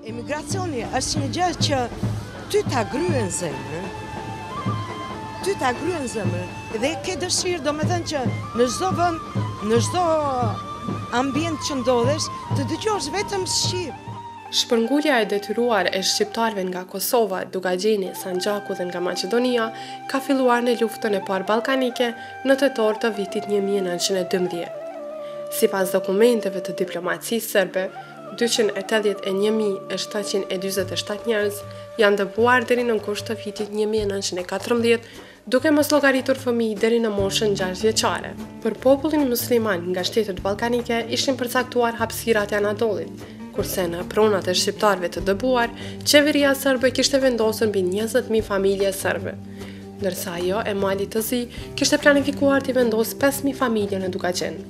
Emigracioni është një gjë që ty ta gryen zemrën. Ty ta gryen zemrën dhe ke dëshirë, domethënë që në çdo vend, në çdo ambient që ndodhesh, të dëgjosh vetëm shqip. Shpërngulja e detyruar e shqiptarëve nga Kosova, Dukagjini, Sanxhaku dhe nga Maqedonia ka filluar në luftën e parë ballkanike në tetor të vitit një mijë e nëntëqind e dymbëdhjetë. Sipas dokumenteve të diplomacisë serbe, dyqind e tetëdhjetë e një mijë e shtatëqind e dyzet e shtatë njerëz janë dëbuar deri në gusht të vitit një mijë e nëntëqind e katërmbëdhjetë, duke mos llogaritur fëmijë deri në moshën gjashtë vjeçare. Për popullin musliman nga shtetet ballkanike ishin përcaktuar hapësirat e Anadollit, kurse në pronat e shqiptarëve të dëbuar, qeveria serbe kishte vendosur mbi njëzet mijë familje serbe. Ndërsa ajo e Malit të Zi kishte planifikuar t'i vendosë 5.000 familje në Dukagjin.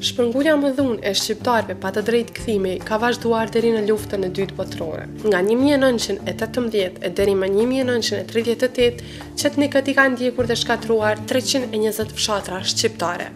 Shpërngulja me dhunë e shqiptarëve pa të drejtë kthimi ka vazhduar deri në luftën e dytë botërore. Nga 1918 e deri më 1938, çetnikët i kanë ndjekur dhe shkatërruar 320 fshatra shqiptare.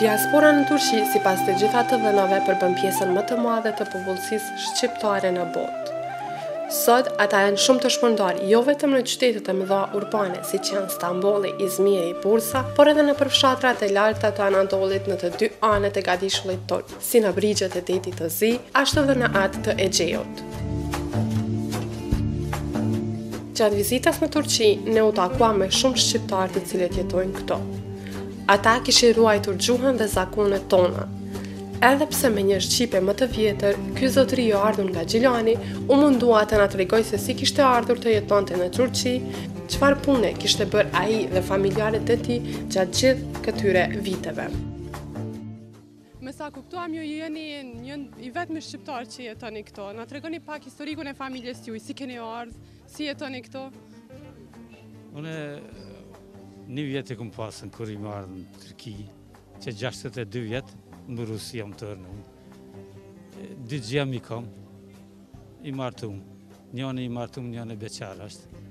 Diaspora në Turqi, sipas të gjitha të dhënave, përbën pjesën më të madhe të popullsisë shqiptare në botë. Sot ata janë shumë të shpërndarë, jo vetëm në qytetet e mëdha urbane, siç janë Stambolli, Izmiri, Bursa, por edhe nëpër fshatrat e larta të Anadollit në të dy anët e gadishullit turk. Si në brigjet e Detit të Zi, ashtu dhe në ato të Egjeut. Gjatë vizitës në Turqi, ne u takuam me shumë shqiptarë të cilët jetojnë këtu. Ata kishin ruajtur gjuhën dhe zakonet tona. Edhe pse me një shqipe më të vjetër, ky zotëri i ardhur nga Gjilani, u mundua të na tregojë se si kishte ardhur të jetonte në Turqi, çfarë pune kishte bërë ai dhe familjarët e tij gjatë gjithë këtyre viteve. Me sa kuptuam ju jeni një i vetmi shqiptar që jetoni këtu. Na tregoni pak historikun e familjes suj, si keni ardhë, si jetoni këtu? Unë një vjet e kom pasën kur jom ardhë në Turki, që 62 vjet në Rusi jam të rënë. Dy djem i kam, i martum, njënë i martum, njënë i beqar është.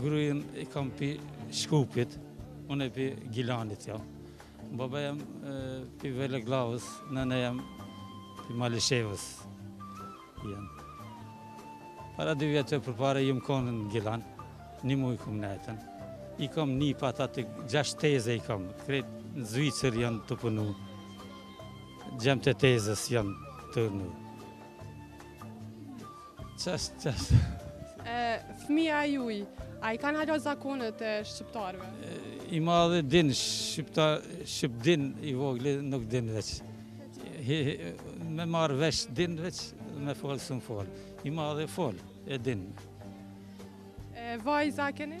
Grun e kam pi Shkupit, unë e pi Gilanit jam. Ja. Babën e kam pi Veleglavës, nënën e kam pi Malishevës. Jam. Para dy vjet përpara jam konë në Gilan, një muj kom nejtën. I kam nipa ata të gjashtë teze i kam, krejt në Zvicër janë tu punu, djemtë e tezes janë të në. Qest, qest. E, fëmija e juj, a i kanë halo zakonet e shqiptarve? I madhi din, shqiptar, shqip din, i vogli nuk din veç. me marrë vesh din veç, me folë s'mun folë. I madhi folë, e din. E, vajza keni?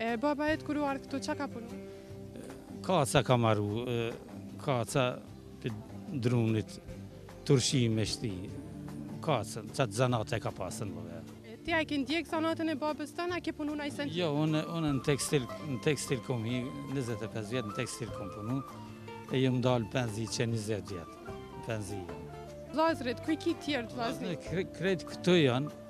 E baba yt kur u ardh këtu, çka ka punu? Kaca ka maru, kaca për drunit, turshi me shti, kaca, qatë zanate ka pasën ba. Ti a i ke ndjekë zanatën e babës tand, a ke punu nji send? Jo, unë në tekstil, në tekstil kom hi, 25 vjetë në tekstil kom punu, e jam dalë penzi që 20 vjetë, penzi jam. Vlazrit, ku i ki tjertë, vlazrit? Krejt këtu janë,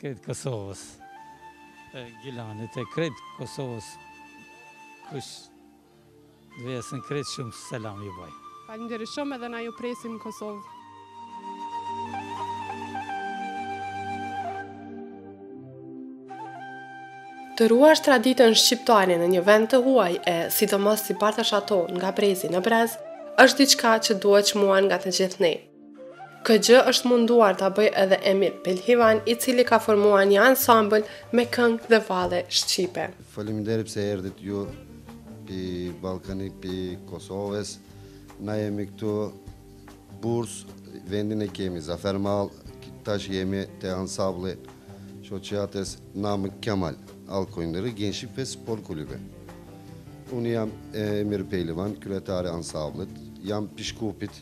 Krejt Kosovës e Gjilanit e krejt Kosovës kush jesën krejt shumë selam ju boj. Faleminderit shumë edhe na ju presim në Kosovë. Të ruash traditën shqiptare në një vend të huaj e sidomos t'i bartësh ato nga brezi në brez, është diçka që duhet çmuar nga të gjithë ne. Këtë gjë është munduar ta bëjë edhe Emir Pehlivan, i cili ka formuar një ansambël me këngë dhe valle shqipe. Faleminderit pse erdhët ju pi Ballkanit, pi Kosovës. Na jemi këtu Burs vendin e kemi Zafer Mall, tash jemi te ansabli shoqatës Namık Kemal Halk Oyunları Gençlik ve Spor Kulübü. Unë jam Emir Pehlivan, kryetari ansablit, jam pi Shkupit,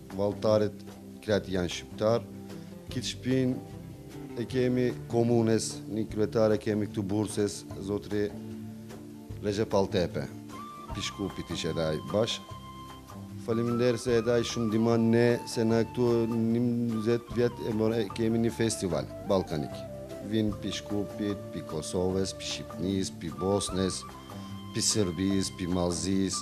Valltaret krejt janë shqiptar. Kit shpin e kemi komunes, një kryetar e kemi këtu Burses, zotri Rexhep Altepe. Pi Shkupit ish edhe aj bash. Faleminderit se edhe aj shumë ndihmon ne se na këtu 20 vjet e kemi një festival ballkanik. Vin pi Shkupit, pi Kosovës, pi Shqipnis, pi Bosnes, pi Serbis, pi Malzis,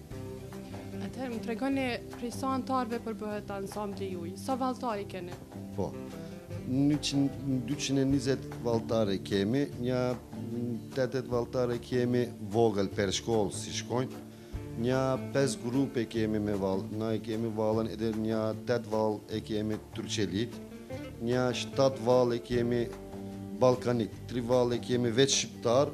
Atëherë më tregoni prej sa anëtarëve përbëhet ansambli juaj? Sa valltarë keni? Po. 220 valltare kemi, një 80 valltare kemi vogël për shkollë si shkojnë. Një 5 grupe kemi me vallë, na e kemi vallën edhe një 8 vallë e kemi turqelit, një 7 vallë e kemi ballkanik, 3 vallë e kemi veç shqiptar,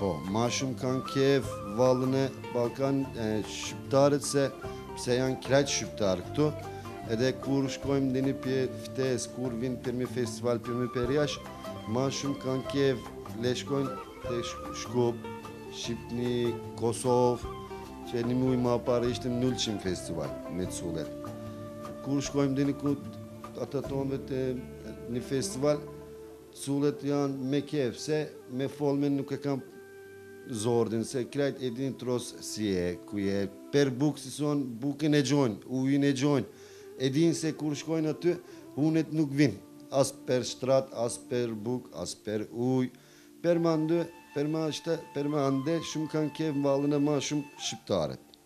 Po, ma shumë kanë kef valë e Ballkanit, shqiptarët sepse janë krejt shqiptarë këtu edhe kur shkojmë në një pjesë, kur vinë për një festival për me përjashtë ma shumë kanë kef le shkojmë të shkup Shqipni, Kosovë qe një muj ma parë ishte në Ulqin festival me cullët kur shkojmë dikun te ata tonët një festival Cullët janë me kejf se me folmen nuk e kan zordin se krejt e din troç si je ku je për bukë si thonë bukën e gjojn ujin e gjojn e din se kur shkojn aty unët nuk vinë as për shtrat as për bukë as për ujë për m'andej për m'ashtu për m'andej shum kan kejf vallën e ma shum shqiptarët.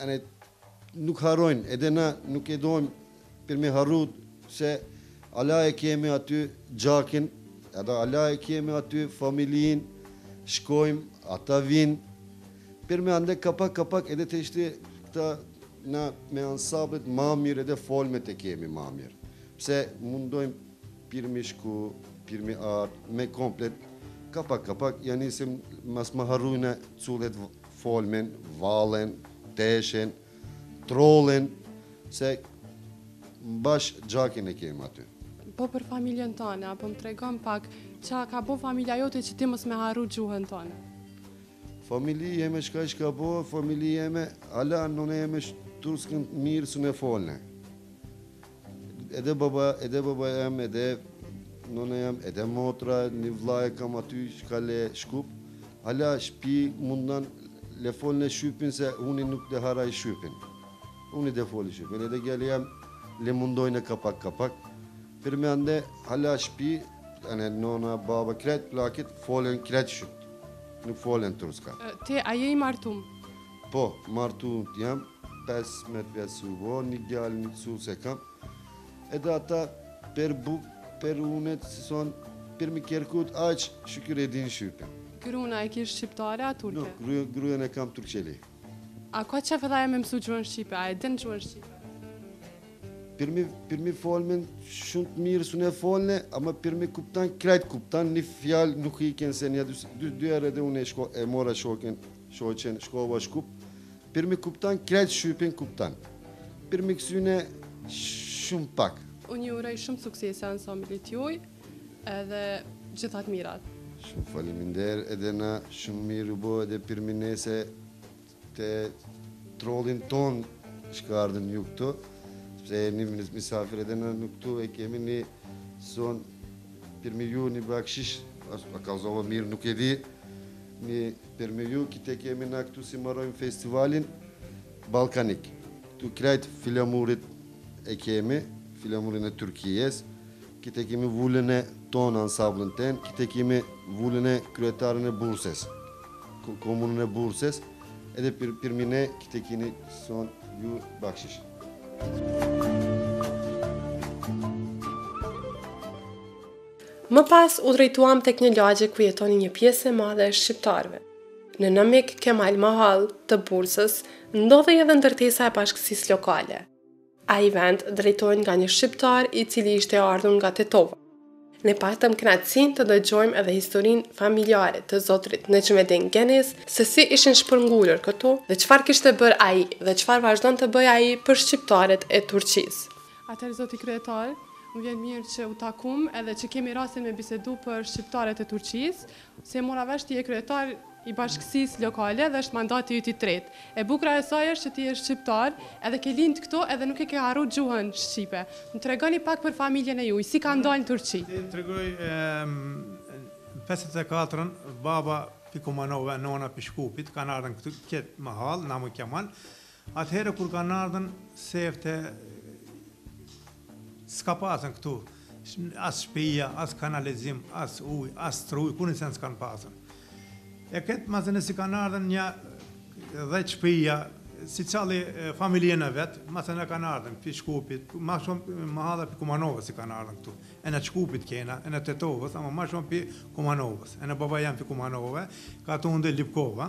Edhe nuk harrojnë, edhe na nuk e dojmë për me harru se hala e kemi aty gjakin, edhe hala e kemi aty familin, shkojmë, ata vinë, për m'andej kapak kapak edhe të ishte këta na me ansamblet ma mirë edhe folmen të kemi ma mirë. Pse mundojmë për me shku, për me ardhë, me komplet, kapak kapak, ja nisim mos me harru cullët folmen, vallen, teshen, trollin, se mbash gjakin e kemi aty. Po për familjen tane, apo më tregon pak, çka ka bo familja jote që ti mos me harru gjuhën tane? Familja jeme çka që ka bo, familja jeme, hala nëna jeme turçen mirë s'un e fol. Edhe baba, edhe baba jem, edhe nëna jeme, edhe motra, një vla e kam aty që ka le n'Shkup. Hala n'shpi mundan le folin shqypin se unë nuk le harroj shqypin. Unë le folë shqypin, edhe djali jem le mundojnë kapak kapak. Për m'andej, hala n'shpi, edhe nëna, baba, krejt plakët, folin krejt shqyp. Nuk folin turçe. Ti, a je i martum? Po, martum jam, pesëmdhet vjet u bo, një djalë një cucë kam, edhe ata për bukë, për unët, si thonë, për me kërkue, aq, shukur e din shqype. Gruan e ki shqiptare a turke? Jo, grujen e kam turqeli. A ka qef edhe ajo me mësu gjuhën Shqipe, a e din gjuhën Shqipe? Për me, për me folmen shumë të mirë s'un e fol, ama për me kuptu, krejt kuptan, një fjalë nuk i kënë se një dy, dy, dy herë edhe unë e, shko, e mora shoqen Shokën, shkova Shkup, për me kuptan, krejt shqypin kuptan për me kthye shumë pak. Unë ju uroj shumë suksese ansamblit juaj edhe gjithat mirat. Shumë faleminderi edhe na shumë mirë u bë edhe për mine se te trollin ton që ka ardhën ju këtu se ju jeni misafir edhe na këtu e kemi një son për me ju një bakshish a kallzova mirë nuk e di një Për me ju kit e kemi na këtu si marojmë festivalin Ballkanik. Këtu krejt filamurit e kemi, filamurin e Turkijes, kit e kemi vulën e tonë, ansamblën tonë, kit e kemi vulën e kryetarin e Bursës, komunën e Bursës, edhe për, për mine kit e kini son një bakshish. Thank you. Më pas u drejtuam tek një lagje ku jetonin një pjesë e madhe e shqiptarëve. Në Namik Kemal Mahallë të Bursës, ndodhej edhe ndërtesa e bashkësisë lokale. Ai vend drejtohej nga një shqiptar i cili ishte ardhur nga Tetova. Ne patëm kënaqësinë të dëgjojmë edhe historinë familjare të zotërit Nexhmedin Genis, se si ishin shpërngulur këtu dhe çfarë kishte bërë ai dhe çfarë vazhdon të bëjë ai për shqiptarët e Turqisë. Atëherë zoti kryetar, më vjen mirë që u takumë edhe që kemi rastin me bisedu për shqiptarët e Turqisë. Si e mora vesh ti je kryetar i bashkësisë lokale dhe është mandati yt i tretë. E bukura e saj është që ti je shqiptar edhe ke lindë këtu edhe nuk e ke harru gjuhën shqipe. Më tregoni pak për familjen e juj, si kanë dalë në Turqi? T'i tregoj në pesëdhjetë e katër baba pi Kumanove, nona pi Shkupit kanë ardhën këtu këtë mahallë, Namuk Kemal, Atëherë kur kanë ardhën sefte s'ka pasën këtu as shpija, as kanalizim, as uj, as struj, kurrnjë sen s'kanë pasën. E këtë mas ne si kanë ardhën një dhet shpija, secila familje në vetë, mas ne kanë ardhën, pi Shkupit, ma shumë mahalle pi Kumanovës i kanë ardhën këtu. Edhe Shkupit kena, edhe Tetovës, ama ma shumë pi Kumanovës. Edhe baba jem pi Kumanove, katundi Lipkova,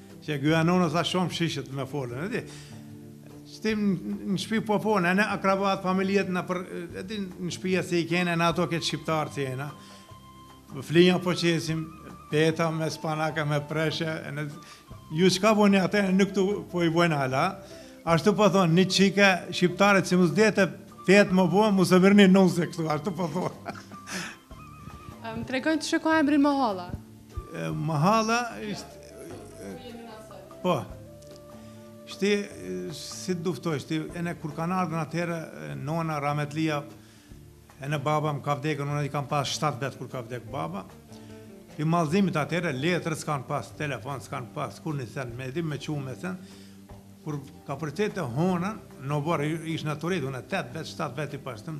Që gjuha nonës a shumë shijshëm me folën, e di. Shqip në shpi po folim, edhe akrabat, familjet, nëpër, edhe në shpia si i kene, edhe ato këtë shqiptarë që jena. Flija po qesim, peta me spanaka, me presh, edhe ju çka bojnë atë, ne këtu po i bojnë hala. Ashtu po thonë, një çikë shqiptare si mos ditë, petë me bo, mos e vërni nëse kështu, ashtu po thonë. Më tregoni diçka emrin mahalla. Më hala ishtë... Po, shti, si të diftoj, shti, ene kur kanë ardhën atëherë, nona, rametlia, ene baba më ka vdekën, unë i kam pas 7 vjet kur ka vdekë baba, i mallzimit atëherë, letra s'kanë pas, telefon s'kanë pas, kurrnjisen, me e ditë me qumë me sen, kur ka përcjellë tehonën, në bërë ishë në të rritë, unë e 8 vjet, 7 vjet i paskëm,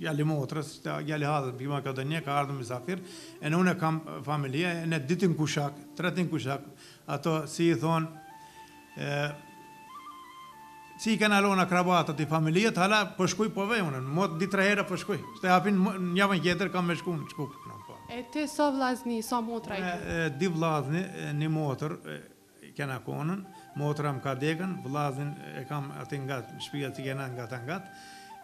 Djali i motrës, djali i axhës, bima e Kadonje, ka ardhur mysafir, ene unë kam familje, ene ditin kushak, tretin kushak, ato, si i thonë, e, si i kanë ato akrabat e familjet, hala po shkuj po vijnë, mot dy tre herë po shkuj, se apet në javën tjetër kam me shku në Shkup. E ti sa vllazni, sa motra i ke? Unë dy vllazni, një motër, kena konë, motra më ka dekën, vëllazin e kam aty nga shpia e ti kena ngatë e ngatë,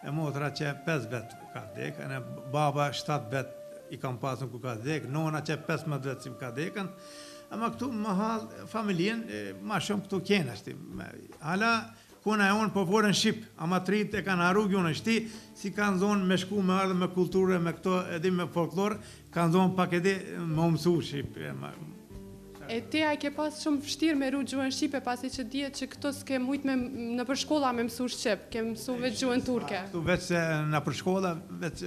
e motra qe pesë vjet ka dekë, ene baba shtatë vjet i kam pasun kur ka dekë, nona qe pesëmbëdhjetë vjet si më ka dekën, ama këtu mëhallë familjen ma shumë këtu kena shti, hala Kanë enë po folën shqip, ama të rinjtë e kanë harru gjuhën e shti, si kanë zonë me shku me ardhë me kulturë e me këto edhe me folklorë, kanë zonë pak edhe me u mësu shqip ama. E ti a e ke pas shumë vështirë me ru gjuhën shqipe pasi që dihet që këtu s'ke mujtë me nëpër shkolla me mësu shqip, ke mësu veç gjuhën turke. Këtu veç se nëpër shkolla veç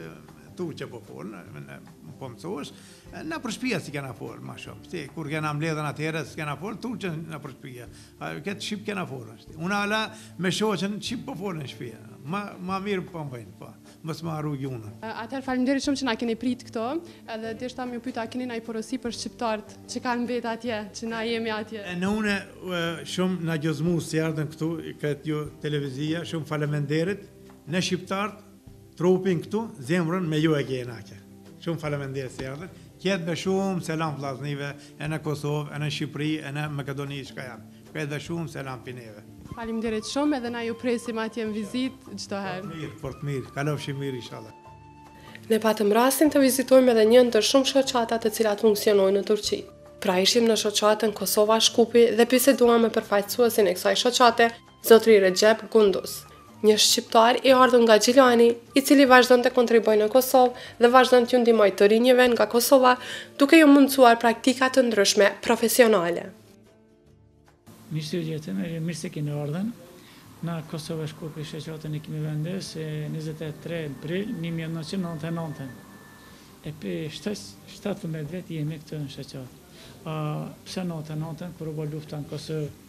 turqe po folën, po mësohet. Nëpër shpija si kena folë, ma shumë. Si, kur kena mbledhën atëherë, si kena folë, turqe nëpër shpija. Krejt shqip kena folë, shti. Unë hala me shoqen shqip po folë në shpija. Ma, ma mirë po më vjen, po. Mos m'u harru gjuha. Atëherë falimderit shumë që na keni pritë këtu, edhe deshta me ju pyta, keni naj porosi për shqiptarët që kanë mbet atje, që na jemi atje. Ene une shumë na u gëzum si ardhën këtu, këtë ju televizija, shumë falemenderit, ene shqiptarët, Trupin këtu, zemrën me ju e kena atje. Shumë faleminderit se erdhët. Qe tëve shumë selam vllaznive ene Kosovë, ene Shqipëri, ene Maqedoni çka janë. Qe tëve shumë selam pi neve. Faleminderit shumë, edhe na ju presim atje në vizitë çdo herë. Fort mirë, fort mirë. Kalofshi mirë ishalla. Ne patëm rastin të vizitojmë edhe një ndër shumë shoqatat të cilat funksionojnë në Turqi. Pra ishim në shoqatën Kosova-Shkupi dhe biseduam me përfaqësuesin e kësaj shoqate, Zotri Rexhep Gunduz, një shqiptar i ardhur nga Gjilani, i cili vazhdon të kontribuojë në Kosovë dhe vazhdon t'ju ndihmojë të rinjëve nga Kosova, duke ju mundësuar praktika të ndryshme profesionale. Mirë se ju gjetëm e mirë se keni ardhur. Na Kosova Shkupi, shoqatën e kemi vendos njëzet e tre prill një mijë e nëntëqind e nëntëdhjetë e nëntë. E prej shtatëmbëdhjetë vjet jemi këtu në shoqatë. Pse nëntëdhjetë e nëntë kur u bë lufta në Kosovë?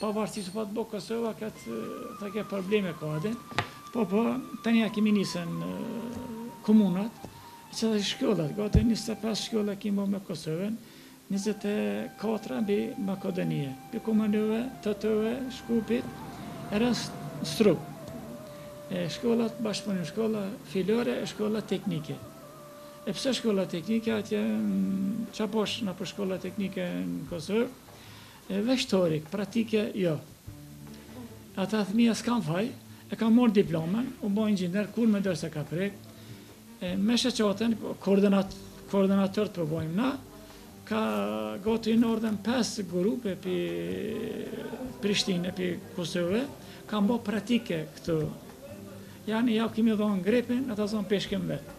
Pavarësisht se po Kosova probleme ka edhe, po po tani ja kemi nisë me komunat, edhe shkollat, gati 25 shkolla kemi bo me Kosovën, 24 pi Makedonie, pi Kumanove, Tetove, Shkupit, e Strugë. E shkollat bashkëpunim, shkolla fillore e shkolla teknike. E pse shkolla teknike, atje që bash nëpër shkolla teknike në Kosovë, E veç teorik, pratike jo. Ata fëmija s'kanë faj, e ka marrë diplomen, u bo inxhiner, kur me dorë s'e ka prek. Me shoqatën, koordinator po bojmë na, ka gati na erdhën 5 grupe pi Prishtine, pi Kosove, kanë bo pratike këtu. Janë, ja u kemi dhonë grepin, ata zonë peshkun vetë.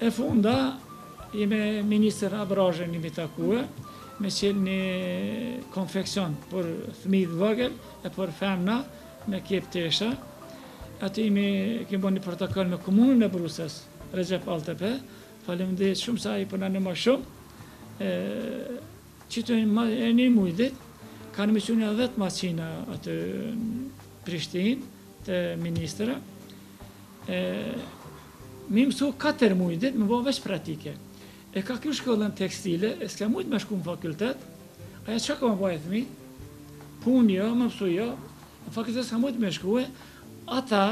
E fundit me ministër Abrajën jemi takue, me çelë një konfeksion për fëmijë të vegjël e për femna me kepë tesha. Aty jemi kemi bërë një protokoll me komunën e Bursës, Rexhep Altepe. Faleminderit shumë se ai po na ndihmon shumë. E qitash një muaj ditë kanë me çu edhe do maqina atje Prishtinë te ministra. E mi mësu katër muj dit me bo veç pratike. E ka kry shkollën tekstile e s'ka mujt me shku në fakultet, ajo çka ka me bo ai fmi, punë jo, me mësu jo, në fakultet s'ka mujt me shkue, ata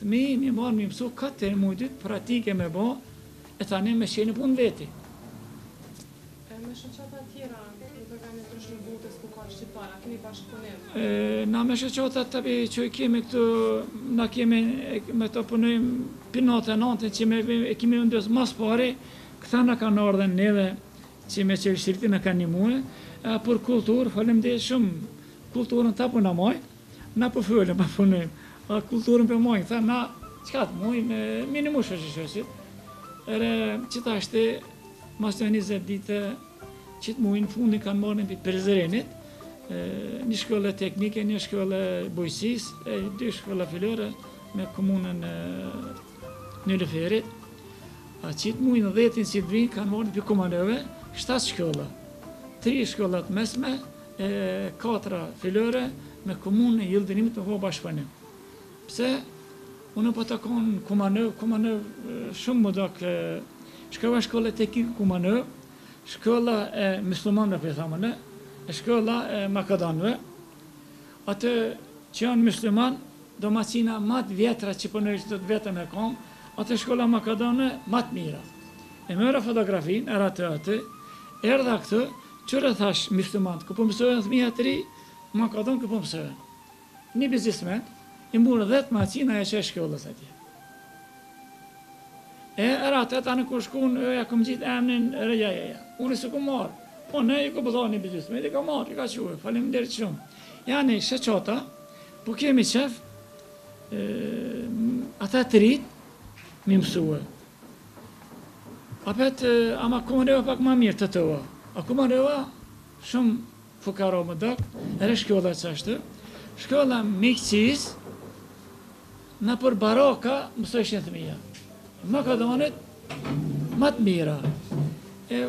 fmi mi marrë mi mësu katër muj dit pratike me bo e tani me çelë një punë veti. E me shoqatat tjera nëpër vende të ndryshme të botës ku ka shqiptarë, a keni bashkëpunim? E na me shoqatat tabi që i kemi këtu, na kemi me këto punojmë pi natën e natën që me e kemi vendosur mas pari, këta na kanë ardhë neve që me çelë, shpirti na kanë ndihmue, për kulturë faleminderit shumë kulturën ata po na majnë. Na po folëm, po punojmë. A kulturën po mojnë, ata na, çka të mujmë, me ndihmu shoqi-shoqit. Ere, qitash, mas një njëzet dite, qit mujin n'fund kanë me ardhë pi Prizrenit, një shkolle teknike, një shkolle bujqësisë, e dy shkolla fillore me komunën e Nilyferit. A qit mujin e dhetin që të vjen kanë me ardhë pi Kumanove, shtatë shkolla, tri shkolla të mesme, e katër fillore me komunën e Yildirimit me bo bashkëpunim. Pse unë po t'kom Kumanovë, Kumanova shumë më dok shkova shkolla teknike Kumanovë, shkolla e muslimanëve po i thamë ne, e shkolla e makedonëve. Atje që janë muslimanë, do maqina më të vjetra që punoj që do të vetëm e kam, ato shkolla makedone më të mira. E mora fotografinë, era të atë, erdha këtu, Çfarë thash myslimanët, ku po mësojnë fëmijët të ri, ma ka thonë ku po mësohen. Një biznismen i mori dhjetë makina ja çoi shkollës atje. E era atë tani kur shkon, jo ja kam gjetë emrin, re ja ja ja. Unë s'u kam marrë. Po ne i ka bë, dha një biznismen, i ka marrë, i ka çuar. Faleminderit shumë. Janë shoqata, po kemi qef ata të rinjtë me mësue. Apet ama ku mreva pak ma mir të thua a ku mreva shum fukara m'u dok edhe shkolla qashtu shkolla mjekësis nëpër baraka mësojshin fëmija Makedonit ma të mira e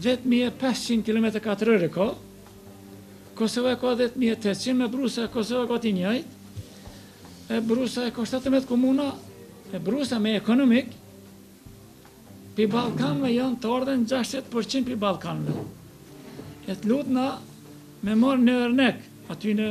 Dhjetë mijë e pesëqind kilometra katrorë ka. Kosova ka dhjetë mijë e tetëqind, e Brusa e Kosova gati njëjtë. E Brusa e ka 17 komuna, e Brusa me ekonomik, pi Balkanëve janë të ardhen 60% pi Balkanëve. E të lutna me marrë një ërnek, aty në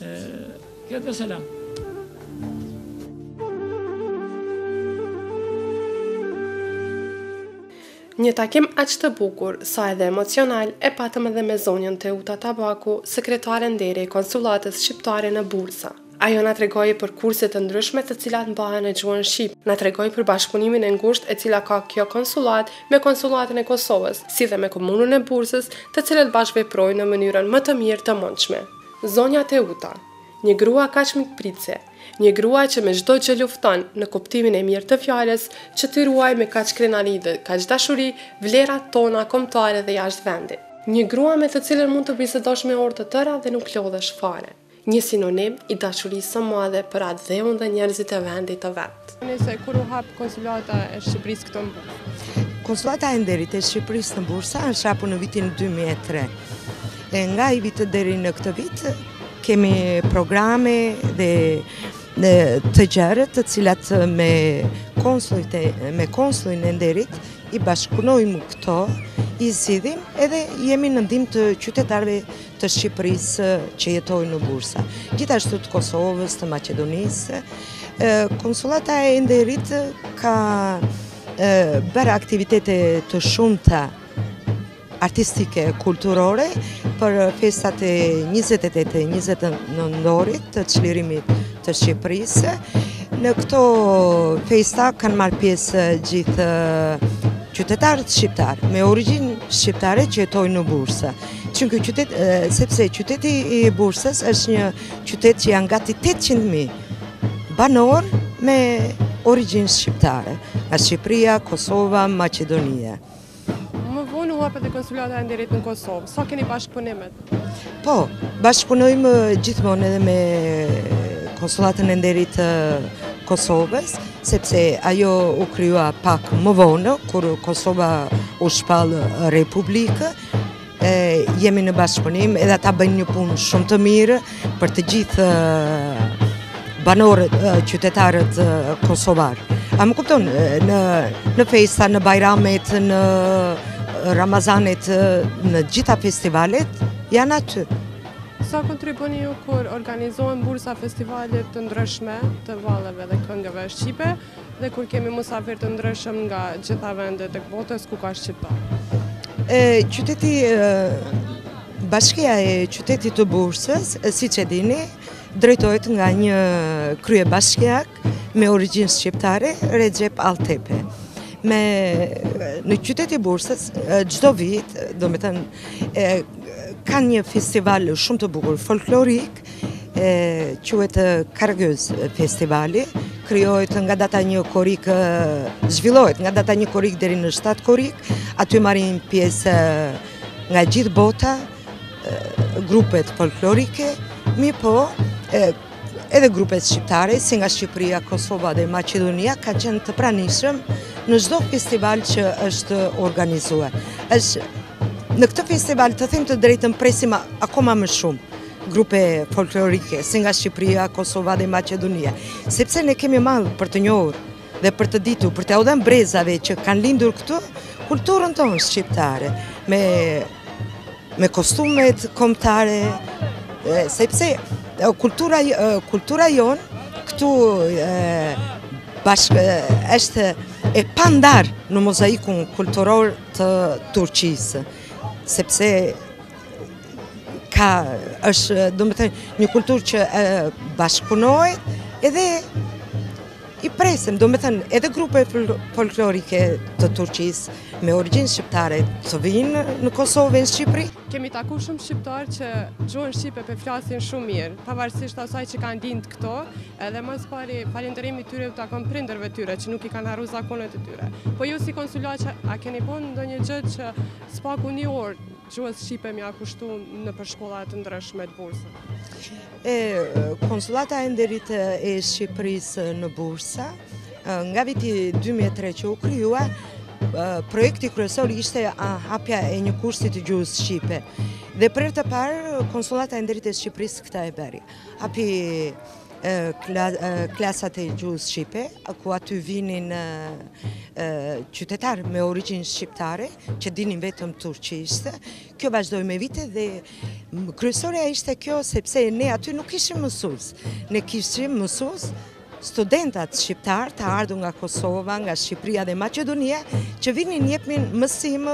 Këtë për selam. Një takim aq të bukur, sa edhe emocional, e patëm edhe me zonjën Teuta Tabaku, sekretare nderi e konsullatës shqiptare në Bursa. Ajo na tregoi për kurse të ndryshme të cilat mbahen në gjuhën shqip. Na tregoi për bashkëpunimin e ngushtë e cila ka kjo konsullatë me Konsullatën e Kosovës, si dhe me Komunën e Bursës, të cilët bashkëveprojnë në mënyrën më të mirë të mundshme. Zonja Teuta, një grua kaq mikpritëse, një grua që me çdo gjë lufton, në kuptimin e mirë të fjalës, që t'i ruajë me kaq krenari dhe kaq dashuri vlerat tona kombëtare edhe jashtë vendit. Një grua me të cilën mund të bisedosh me orë të tëra dhe nuk lodhesh fare. Një sinonim i dashurisë së madhe për atdheun dhe njerëzit e vendit të vet. Nëse kur u hap Konsullata e Shqipërisë këtu në Bursa? Konsullata e Nderit e Shqipërisë në Bursa është hapur në vitin dy mijë e tre. E nga ai vit deri në këtë vit kemi programe dhe të gjëra të cilat me konsullit me konsullin e nderit i bashkëpunojmë këto i zgjidhim edhe jemi në ndihmë të qytetarëve të Shqipërisë që jetojnë në Bursa, gjithashtu të Kosovës, të Maqedonisë. Konsullata e Nderit ka bërë aktivitete të shumta artistike, kulturore, për festat e 28 e 29 nëntorit të çlirimit të Shqipërisë. Në këto festa kanë marrë pjesë gjithë qytetarët shqiptarë, me origjinë shqiptare që jetojnë në Bursa. Që në qytet, sepse qyteti i Bursës është një qytet që janë gati 800.000 banorë me origjinë shqiptare, nga Shqipëria, Kosova, Maqedonia. Më vonë u hap dhe konsulata e nderit në Kosovë. Sa keni bashkëpunime? Po, bashkëpunojmë gjithmonë edhe me konsulatën e nderit të Kosovës, sepse ajo u krijua pak më vonë, kur Kosova u shpall republikë, jemi në bashkëpunim edhe ata bëjnë një punë shumë të mirë për të gjithë banorët, qytetarët kosovarë. A më kupton, në, në festa, në bajramet, në Ramazanit, në të gjitha festivalet, janë aty. Sa kontribuoni ju kur organizohen në Bursa festivalet të ndryshme të valleve dhe këngëve shqipe, Dhe kur kemi musafirë të ndryshëm nga gjitha vendet e botës, ku ka shqiptarë? Qyteti, bashkia e qytetit të Bursës, siç e dini, drejtohet nga një kryebashkiak me origjinë shqiptare, Rexhep Altepe. Me në qytetin e Bursës, çdo vit, domethënë, kanë një festival shumë të bukur folklorik, E quhet Karagöz Festivali, krijohet nga data një korrik, zhvillohet nga data një korrik deri në 7 korrik, aty marrin pjesë nga gjithë bota, grupet folklorike, mirëpo, edhe grupet shqiptare, si nga Shqipëria, Kosova dhe Macedonia, kanë qenë të pranishëm në çdo festival që është organizuar. Në këtë festival të them të drejtën presim akoma më shumë grupe folklorike, si nga Shqipëria, Kosova dhe Macedonia, sepse ne kemi mall për të njohur dhe për të ditu, për të ua dhënë brezave që kanë lindur këtu, kulturën tonë shqiptare, me, me kostumet kombëtare, sepse kultura, kultura jonë këtu është e pandarë në mozaikun kulturor të Turqisë, sepse është, domethënë, një kulturë që bashkëpunon edhe i presim, domethënë, edhe grupe folklorike të Turqisë me origjinë shqiptare të vijnë në Kosovë e në Shqipëri. Kemi taku shumë shqiptarë që gjuhën shqipe po e flasin shumë mirë, pavarësisht asaj që kanë lindë këtu, Edhe më së pari falënderimi i tyre u takon prindërve të tyre që nuk i kanë harru zakonet e tyre. Po ju si konsulat çë a keni bon ndonjë gjë që së paku një orë gjuhës Shqipe me ja kushtu nëpër shkollat të ndryshme të Bursa? E, konsulata e nderit e Shqipërisë në Bursa, nga viti 2003 që u krijua, projekti kryesor ishte hapja e një kursit të gjuhës Shqipe. Dhe për së pari, konsulata e nderit e Shqipërisë këtë e bëri. Hapi klasat e gjuhës Shqipe, ku aty vinin qytetarë me origjinë shqiptare, që dinin vetëm turqisht, kjo vazhdoi me vite dhe kryesorja ishte kjo, sepse ne aty nuk ishim mësues, ne kishim mësues studentat shqiptarë të ardhur nga Kosova, nga Shqipria dhe Maqedonia, që vinin na jepnin mësim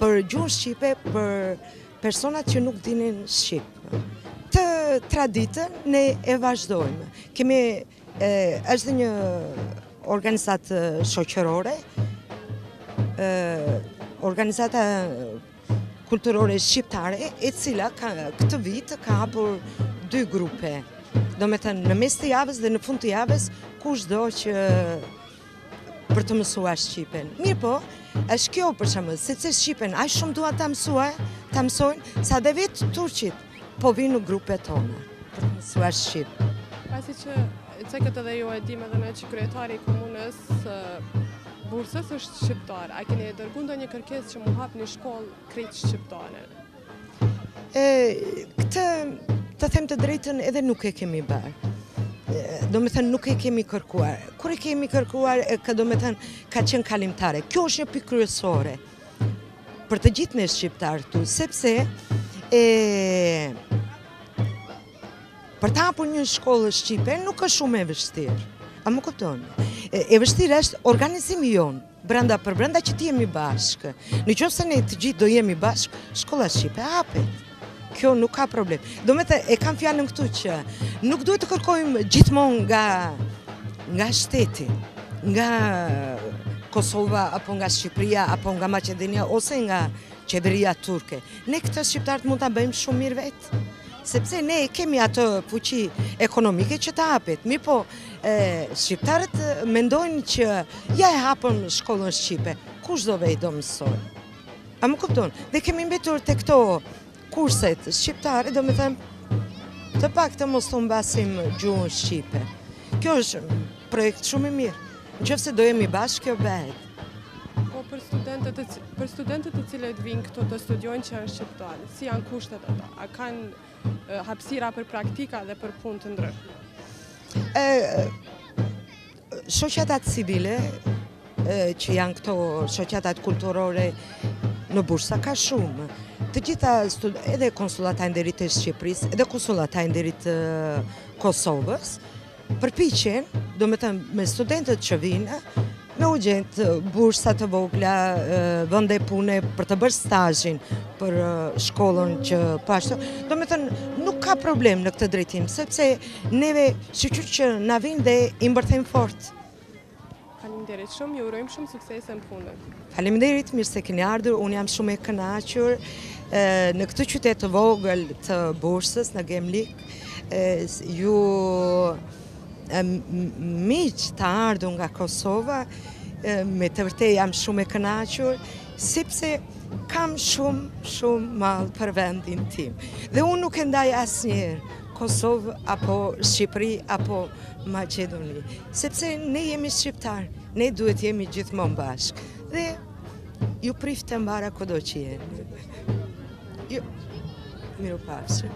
për gjuhën Shqipe, për Personat që nuk dinin Shqip, këtë traditën ne e vazhdojmë. Kemi, është dhe një organizatë shoqërore, organizata kulturore shqiptare, e cila këtë vit ka hapur dy grupe. Domethënë, në mes të javës dhe në fund të javës, kushdo që për të mësuar Shqipen. Mirëpo, është kjo për që mësë, se që Shqipen, aq shumë duan ta mësuar, ta mësojnë, sa dhe vetë Turqit, po vinë në grupet tona, për të mësuar Shqip. Pasi që, që këtë edhe ju e dini dhe meqë kryetari i komunës, Bursës është Shqiptar, a keni e dërgu ndonjë kërkesë që m'u hapë një shkollë krejt Shqiptare? E, këtë, të them të drejtën, edhe nuk e kemi bërë. Domethënë nuk e kemi kërkuar. Kur e kemi kërkuar, ka domethënë ka qenë kalimtare. Kjo është një pikë kryesore për të gjithë ne Shqiptarët këtu, sepse e, për të hapur një shkollë Shqipe nuk është shumë e vështirë. A më kupton? E vështirë është organizimi jonë. Brenda për brenda që të jemi bashkë. Në qoftë se ne të gjithë do jemi bashkë, shkolla Shqipe hapet. Kjo nuk ka problem. Domethënë e kam fjalën këtu që nuk duhet të kërkojmë gjithmonë nga, nga shteti, nga Kosova, apo nga Shqipëria, apo nga Maqedonia, ose nga qeveria turke. Ne këtë shqiptarët mund ta bëjmë shumë mirë vetë. sepse ne e kemi atë fuqi ekonomike që të hapet. Mirëpo, shqiptarët mendojnë që ja e hapëm shkollën Shqipe, kush do vejë do mësojë? A më kupton? Dhe kemi mbetur te këto kurset shqiptare, domethënë, të paktën mos ta humbasim gjuhën Shqipe. Ky është projekt shumë i mirë, në qoftë se do jemi bashkë, kjo bëhet. Po për studentët, për studentët të cilët vinë këtu të studiojnë që janë shqiptarë, si janë kushtet ato? A kanë hapësira për praktika dhe për punë të ndryshme? shoqatat civile që janë këto shoqatat kulturore në Bursa ka shumë. Të gjitha edhe konsulata e nderit e Shqipërisë, edhe konsulata e nderit e Kosovës, Përpiqen, domethënë, me studentët që vinë, me u gjetë bursa të vogla, vende pune për të bërë stazhin për shkollën që pashtë. Po domethënë, nuk ka problem në këtë drejtim, sepse neve shyqyr që na vinë dhe i mbërthejmë fort. Faleminderit shumë, ju urojmë shumë suksese në punën. Faleminderit, mirë se keni ardhur. Unë jam shumë e kënaqur në këtë qytet të vogël të Bursës, në Gemlik. Ju miq të ardhur nga Kosova, me të vërtetë jam shumë e kënaqur. Sepse kam shumë, shumë mall për vendin tim. Dhe unë nuk e ndaj asnjëherë Kosovë, apo Shqipëri, apo Maqedoni. Sepse ne jemi shqiptarë, ne duhet të jemi gjithmonë bashkë. Dhe ju priftë e mbara kudo që jeni. Ju, mirupafshim.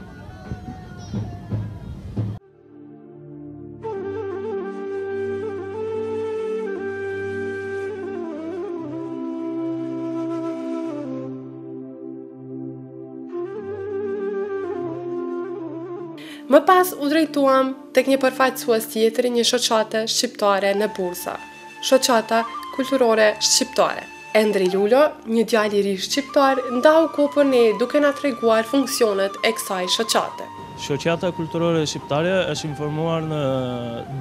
Më pas u drejtuam tek një përfaqësues tjetër i një shoqate shqiptare në Bursa. Shoqata Kulturore Shqiptare. Endri Lulo, një djalë i ri shqiptar, ndau kohë për ne duke na treguar funksionet e kësaj shoqate. Shoqata Kulturore Shqiptare është formuar në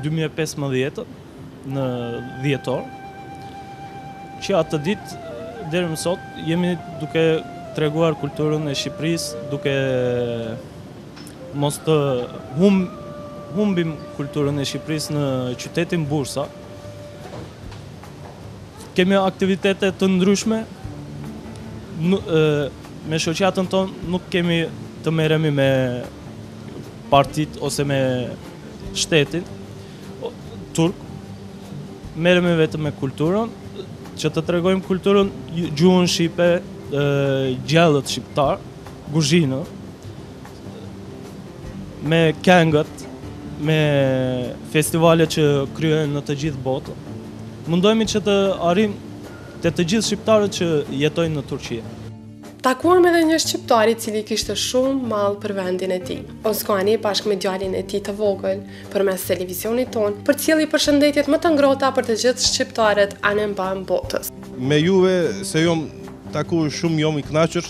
dy mijë e pesëmbëdhjetë në dhjetor. Që atë ditë deri më sot jemi duke treguar kulturën e Shqipërisë, duke mos ta humbim kulturën e Shqipërisë në qytetin Bursa. Kemi aktivitete të ndryshme, me shoqatën tonë nuk kemi të merremi me partitë ose me shtetin turk. Merremi vetëm me kulturën, që të tregojmë kulturën, gjuhën shqipe, gjellët shqiptare, guzhinën. me këngët, me festivalet që kryhen në të gjithë botën. Mundohemi që të arrijmë te të gjithë shqiptarët që jetojnë në Turqi. Takuam edhe një shqiptar i cili kishte shumë mall për vendin e tij. Ozkani bashkë me djalin e tij të vogël, përmes televizionit tonë, përcolli përshëndetjet më të ngrohta për të gjithë shqiptarët anembanë botës. Me juve se jom taku shumë jom i kënaqur.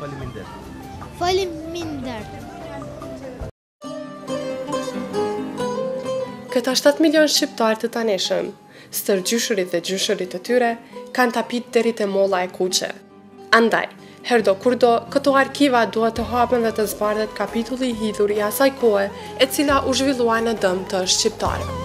Faleminderit. Faleminderit. Këta 7 milion shqiptarë të tanishëm, stërgjyshërit dhe gjyshërit e tyre, kanë tapitë deri te Molla e Kuqe. Andaj, herdo kurdo, këto arkiva duhet të hapen dhe të zbardhet kapitulli i hidhur i asaj kohe, e cila u zhvillua në dëm të shqiptarëve.